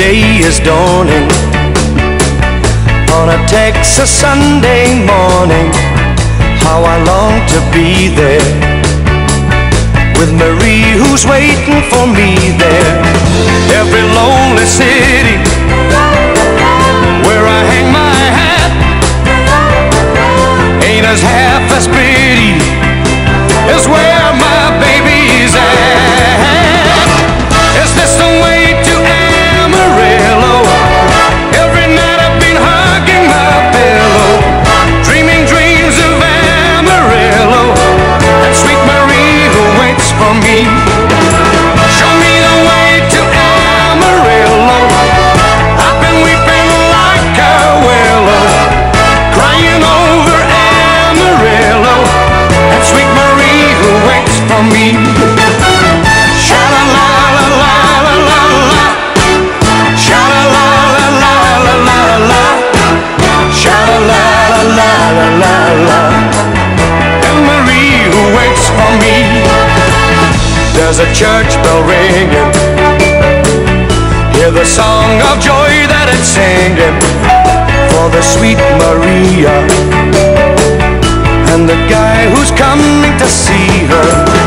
is dawning on a Texas Sunday morning. How I long to be there with Marie who's waiting for me there. Every lonely city There's a church bell ringing. Hear the song of joy that it's singing for the sweet Maria and the guy who's coming to see her